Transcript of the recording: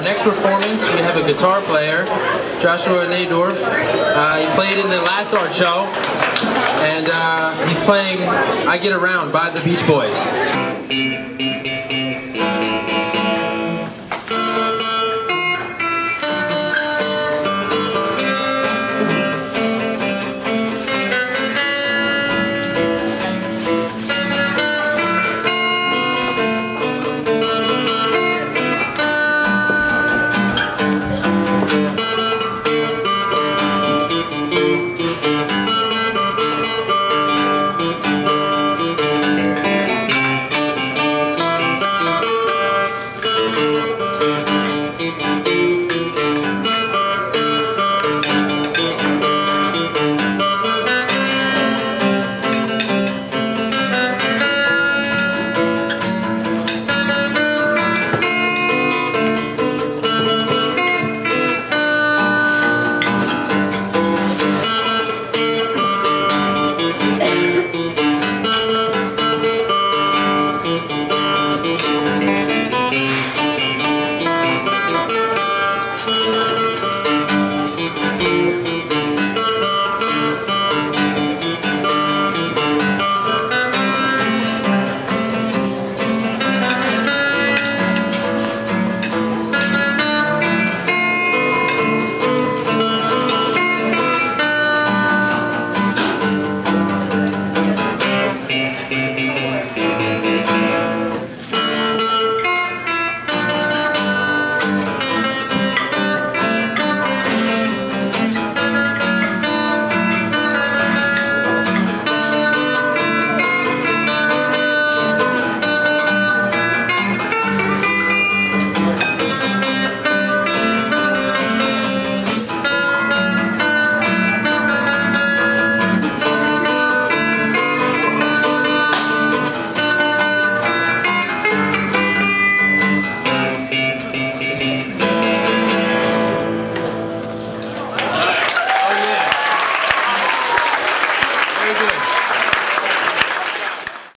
our next performance, we have a guitar player, Joshua Nadorf. Uh, he played in the last art show, and uh, he's playing I Get Around by the Beach Boys.